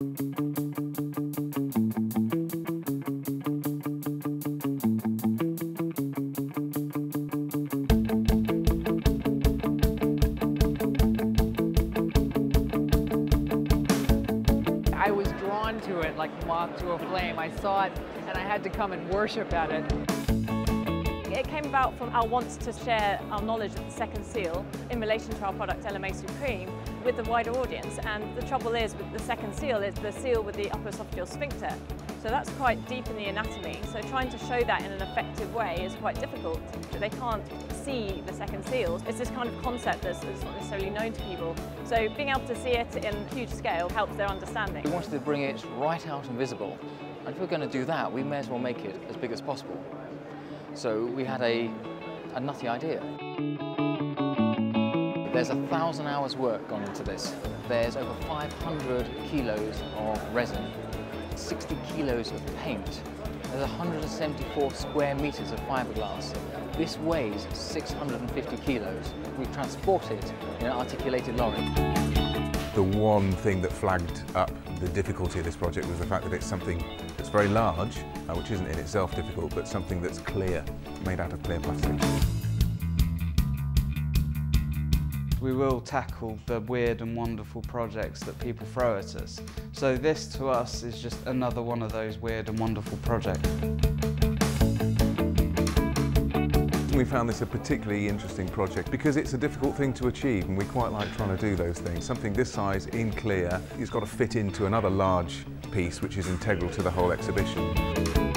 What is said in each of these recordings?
I was drawn to it like moth to a flame. I saw it and I had to come and worship at it. It came about from our want to share our knowledge of the second seal in relation to our product LMA Supreme with the wider audience and the trouble is with the second seal is the seal with the upper esophageal sphincter. So that's quite deep in the anatomy, so trying to show that in an effective way is quite difficult. They can't see the second seal. It's this kind of concept that's, that's not necessarily known to people. So being able to see it in huge scale helps their understanding. We wanted to bring it right out and visible. And if we're going to do that, we may as well make it as big as possible. So we had a, a nutty idea. There's a thousand hours work gone into this. There's over 500 kilos of resin, 60 kilos of paint. There's 174 square meters of fiberglass. This weighs 650 kilos. We transport it in an articulated lorry. The one thing that flagged up the difficulty of this project was the fact that it's something that's very large, uh, which isn't in itself difficult, but something that's clear, made out of clear plastic. We will tackle the weird and wonderful projects that people throw at us. So this to us is just another one of those weird and wonderful projects. We found this a particularly interesting project because it's a difficult thing to achieve and we quite like trying to do those things. Something this size in clear, it's got to fit into another large piece which is integral to the whole exhibition.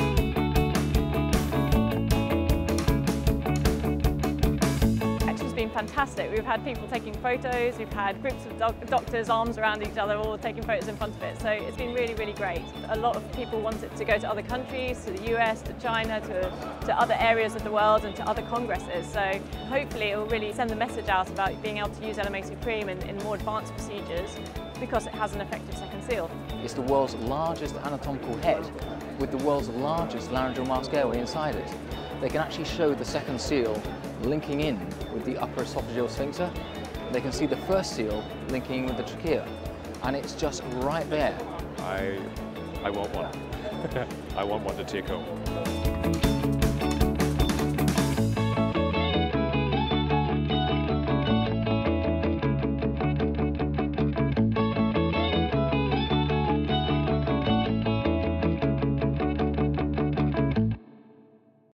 Fantastic. We've had people taking photos, we've had groups of doc doctors arms around each other all taking photos in front of it. So it's been really, really great. A lot of people want it to go to other countries, to the US, to China, to, to other areas of the world and to other congresses. So hopefully it will really send the message out about being able to use LMA Supreme in, in more advanced procedures because it has an effective second seal. It's the world's largest anatomical head with the world's largest laryngeal mask airway inside it. They can actually show the second seal linking in with the upper esophageal sphincter. They can see the first seal linking in with the trachea. And it's just right there. I, I want one. I want one to take home.